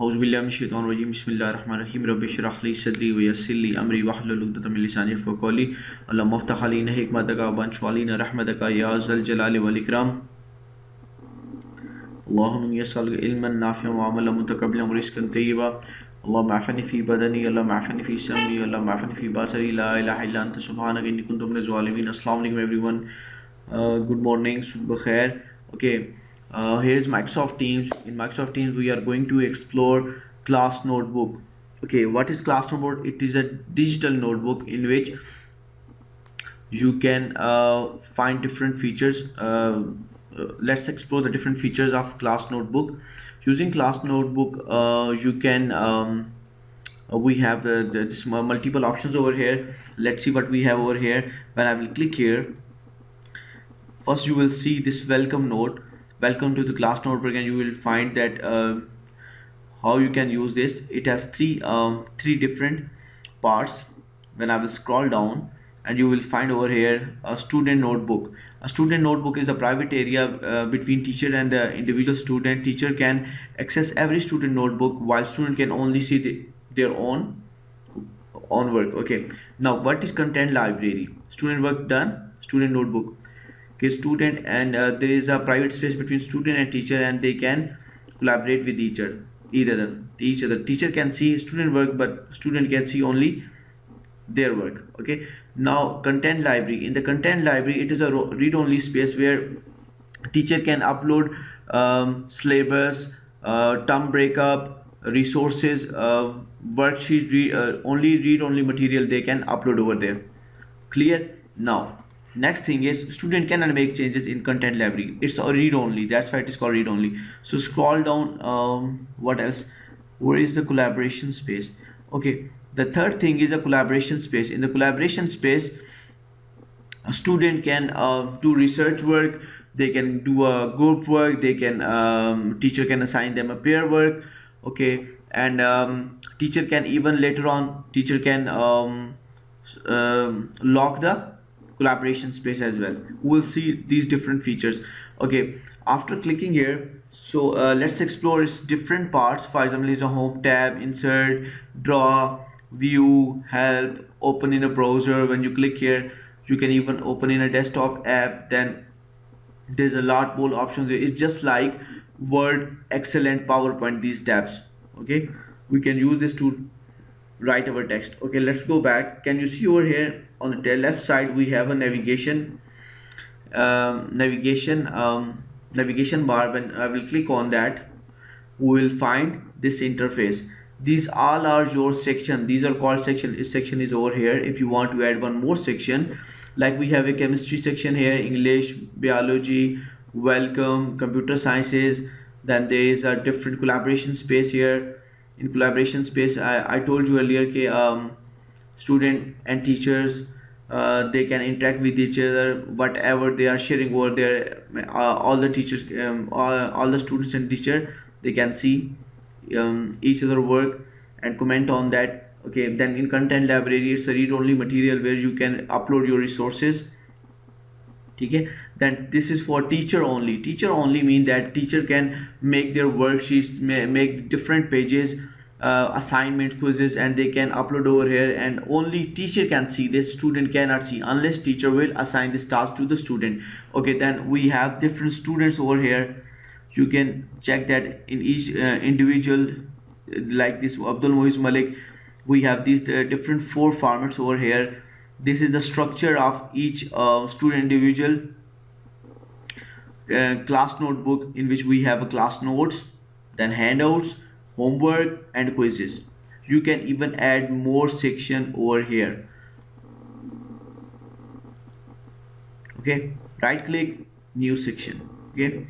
اعوذ باللہ من الشیطان الرجیم، بسم اللہ الرحمن الرحیم، رب اشرح لی صدری ویسر لی امری واحلل عقدۃ من لسانی یفقهوا قولی۔ اللهم افتح علينا حکمتک وانشر علينا رحمتک یا ذا الجلال والاکرام اللهم انی اسالک علما نافعا وعملا متقبلا ورزقا طیبا۔ اللهم عفني في بدني اللهم عفني في سمعي اللهم عفني في بصري لا اله الا انت سبحانك انی كنت من الظالمین۔ السلام علیکم ایوریون گڈ مارننگ صبح بخیر۔ اوکے okay. Uh, here is Microsoft Teams. In Microsoft Teams we are going to explore class notebook. Okay what is class notebook? It is a digital notebook in which you can uh, find different features. Uh, uh, let's explore the different features of class notebook. Using class notebook uh, you can um, uh, we have uh, this multiple options over here. Let's see what we have over here. When I will click here first you will see this welcome note welcome to the class notebook and you will find that uh, how you can use this. It has three um, three different parts. When I will scroll down and you will find over here a student notebook. A student notebook is a private area uh, between teacher and the individual student. Teacher can access every student notebook while student can only see the, their own own work. Okay. Now what is content library? Student work done student notebook okay student and uh, there is a private space between student and teacher and they can collaborate with each other either each other. Teacher can see student work but student can see only their work okay? Now content library. In the content library it is a read-only space where teacher can upload um, syllabus uh, term breakup resources uh, worksheet re uh, only read-only material they can upload over there. Clear? Now next thing is student cannot make changes in content library. It's a read-only that's why it is called read-only so scroll down um, what else? Where is the collaboration space? Okay the third thing is a collaboration space. In the collaboration space a student can uh, do research work they can do a group work they can um, teacher can assign them a pair work okay? And um, teacher can even later on teacher can um, um lock the collaboration space as well. We'll see these different features. Okay after clicking here so uh, let's explore its different parts. For example is a home tab insert draw view help open in a browser. When you click here you can even open in a desktop app. Then there's a lot more options. It's just like word excel and powerpoint these tabs. Okay we can use this to write our text. Okay let's go back. Can you see over here on the left side we have a navigation um, navigation um, navigation bar. When I will click on that we will find this interface. These all are your section. These are called section. This section is over here. If you want to add one more section like we have a chemistry section here english biology welcome computer sciences. Then there is a different collaboration space here. In collaboration space i, I told you earlier um, student and teachers uh, they can interact with each other whatever they are sharing over there uh, all the teachers um, all, all the students and teacher they can see um, each other work and comment on that. Okay then in content library it's a read-only material where you can upload your resources. Okay then this is for teacher only. Teacher only mean that teacher can make their worksheets make different pages uh, assignment quizzes and they can upload over here and only teacher can see this student cannot see unless teacher will assign this task to the student. Okay then we have different students over here. You can check that in each uh, individual like this Abdul Muiz Malik we have these uh, different four formats over here. This is the structure of each uh, student individual uh, class notebook in which we have a class notes then handouts homework and quizzes. You can even add more section over here. Okay right click new section. Okay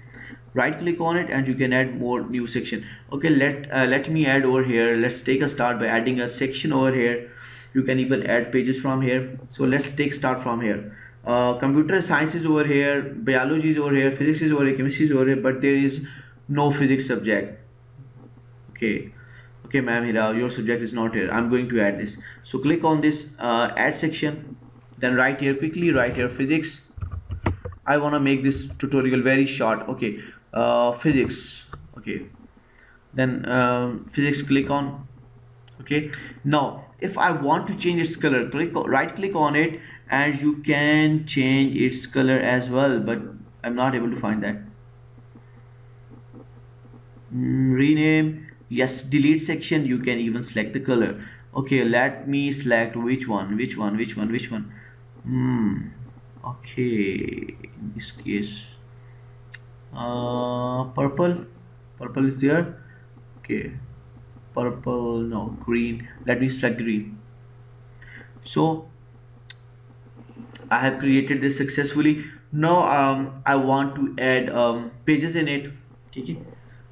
right click on it and you can add more new section. Okay let uh, let me add over here. Let's take a start by adding a section over here. You can even add pages from here. So let's take start from here. Uh, computer science is over here biology is over here physics is over here chemistry is over here but there is no physics subject okay. Okay ma'am Hira your subject is not here. I'm going to add this. So click on this uh, add section then right here quickly right here physics. I want to make this tutorial very short. Okay uh, physics. Okay. Then um, physics click on. Okay. Now if I want to change its color click right click on it and you can change its color as well but I'm not able to find that. Mm, rename yes delete section you can even select the color. Okay let me select which one which one which one which one? Hmm okay in this case uh purple purple is there. Okay purple no green. Let me select green. So I have created this successfully. Now um, I want to add um, pages in it. Okay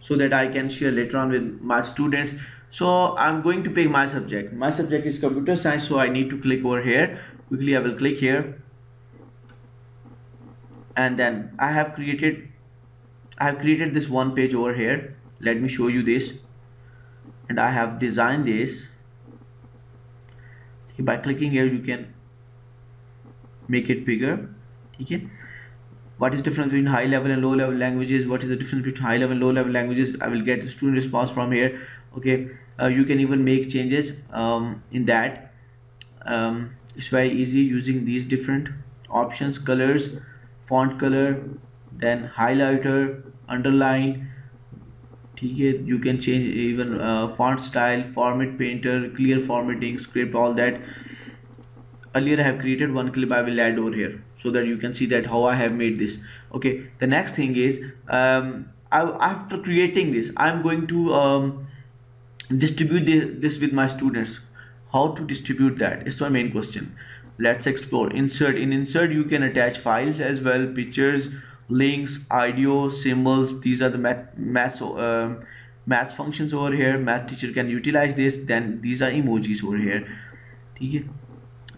so that I can share later on with my students. So I'm going to pick my subject. My subject is computer science so I need to click over here. Quickly I will click here. And then I have created I have created this one page over here. Let me show you this. And I have designed this. By clicking here you can make it bigger. Okay what is difference between high level and low level languages? What is the difference between high level and low level languages? I will get the student response from here. Okay uh, you can even make changes um, in that. Um, it's very easy using these different options colors font color then highlighter underline. you can change even uh, font style format painter clear formatting script all that. Earlier I have created one clip I will add over here so that you can see that how I have made this. Okay the next thing is um, I, after creating this I'm going to um, distribute this with my students. How to distribute that is my main question. Let's explore. Insert in insert you can attach files as well pictures links audio symbols. These are the math math uh, math functions over here. Math teacher can utilize this. Then these are emojis over here.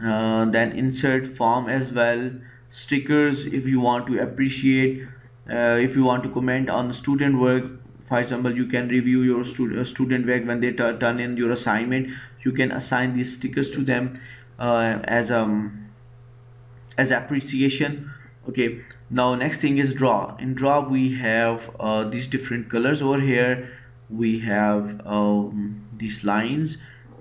uh, then insert form as well stickers if you want to appreciate uh, if you want to comment on the student work. For example you can review your stu uh, student work when they turn in your assignment. You can assign these stickers to them uh, as um as appreciation. Okay now next thing is draw. In draw we have uh, these different colors over here. We have um, these lines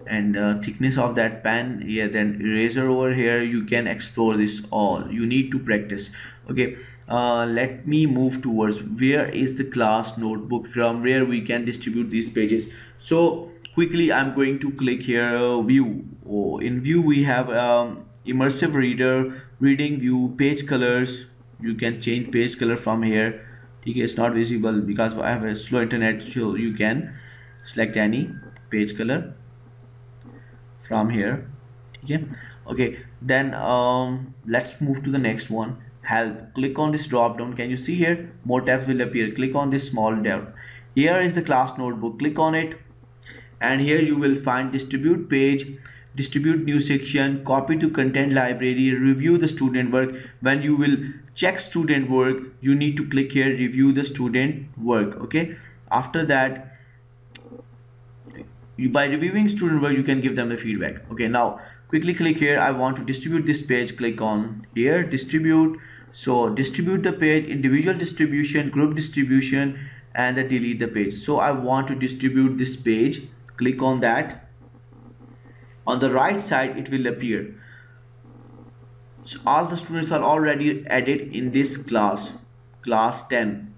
and uh, thickness of that pen here then eraser over here you can explore this all. You need to practice. Okay uh, let me move towards where is the class notebook from where we can distribute these pages. So quickly I'm going to click here uh, view. Oh, in view we have um, immersive reader reading view page colors. You can change page color from here. okay it's not visible because I have a slow internet so you can select any page color from here. Okay? Okay. Then um, let's move to the next one. Help. Click on this drop down. Can you see here? More tabs will appear. Click on this small tab. Here is the class notebook. Click on it. And here you will find distribute page distribute new section copy to content library review the student work. When you will check student work you need to click here review the student work. Okay? After that you, by reviewing student work you can give them the feedback. Okay now quickly click here. I want to distribute this page. Click on here distribute. So distribute the page individual distribution group distribution and then delete the page. So I want to distribute this page. Click on that. On the right side it will appear. So all the students are already added in this class class 10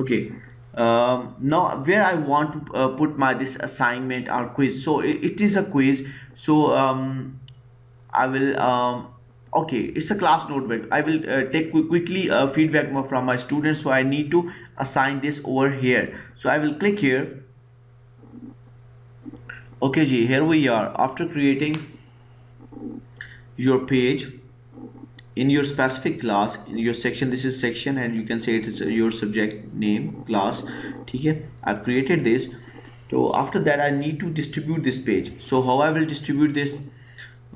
okay um, now where I want to uh, put my this assignment or quiz. So it, it is a quiz. So um, I will um, okay it's a class notebook I will uh, take quickly uh, feedback from my students. So I need to assign this over here. So I will click here. Okay G here we are. After creating your page in your specific class in your section this is section and you can say it is your subject name class. okay I've created this. So after that I need to distribute this page. So how I will distribute this?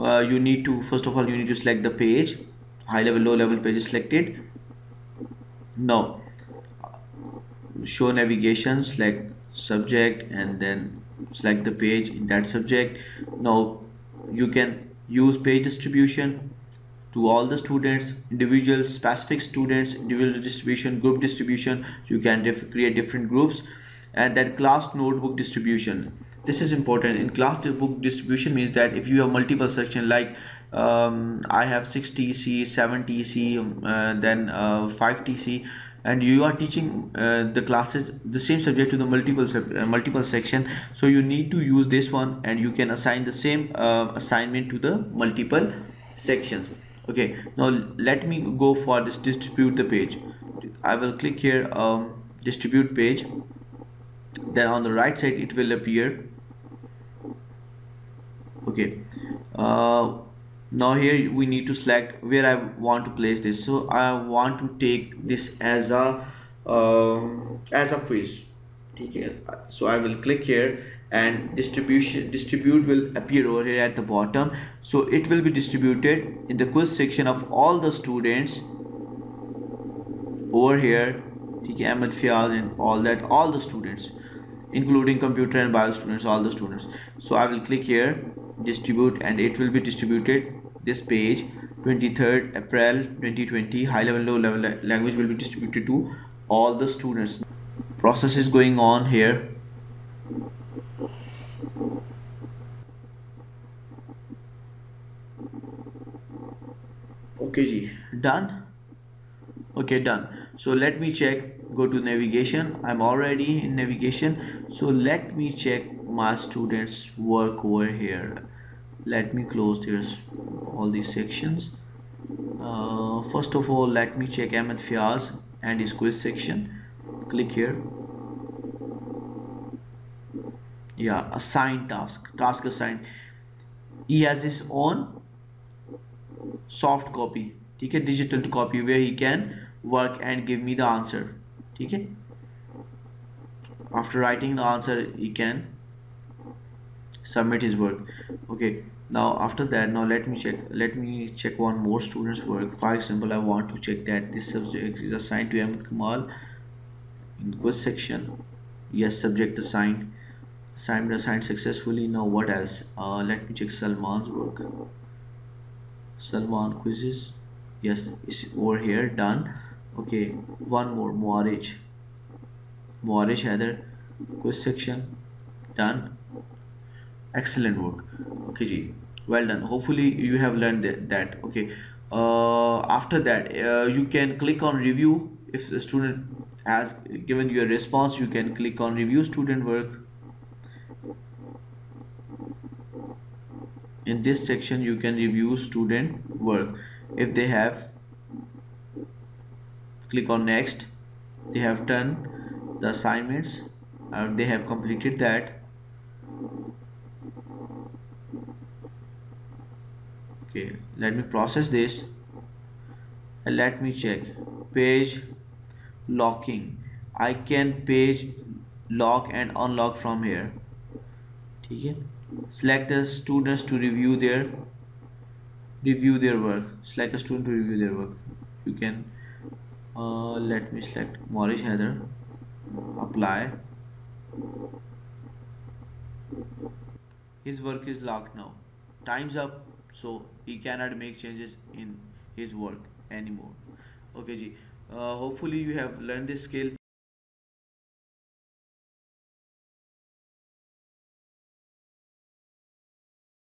Uh, you need to first of all you need to select the page. High level low level page is selected. Now show navigation select subject and then select the page in that subject. Now you can use page distribution to all the students individual specific students individual distribution group distribution. You can diff create different groups. And then class notebook distribution. This is important. In class notebook distribution means that if you have multiple section like um, I have 6 TC 7 TC um, uh, then uh, 5 TC and you are teaching uh, the classes the same subject to the multiple uh, multiple section. So you need to use this one and you can assign the same uh, assignment to the multiple sections okay now let me go for this distribute the page. I will click here um, distribute page. Then on the right side it will appear. Okay uh, now here we need to select where I want to place this. So I want to take this as a um, as a quiz. Okay so I will click here and distribution distribute will appear over here at the bottom. So it will be distributed in the quiz section of all the students over here Ahmed Fiaz and all that all the students including computer and bio students all the students. So I will click here distribute and it will be distributed this page 23rd April 2020 high level low level language will be distributed to all the students. Process is going on here okay done? Okay done. So let me check go to navigation. I'm already in navigation. So let me check my students work over here. Let me close this all these sections. Uh, first of all let me check Ahmed Fiaz and his quiz section. Click here. Yeah assign task. Task assigned. He has his own soft copy okay digital copy where he can work and give me the answer okay after writing the answer he can submit his work. Okay now after that now let me check let me check one more students work. For example i want to check that this subject is assigned to Ahmed Kamal in quiz section? Yes subject assigned assignment assigned successfully. Now what else? Uh, let me check Salman's work Salman quizzes. Yes it's over here done. Okay one more Muarij Muarij Heather quiz section done. Excellent work. Okay ji well done. Hopefully you have learned that, that okay. Uh, after that uh, you can click on review. If the student has given you a response you can click on review student work in this section you can review student work. If they have click on next they have done the assignments and they have completed that. Okay let me process this and let me check. Page locking. I can page lock and unlock from here. okay select the students to review their review their work. Select a student to review their work. You can uh, let me select Maurice Heather. Apply. His work is locked now. Time's up so he cannot make changes in his work anymore. Okay ji. Uh, hopefully you have learned this skill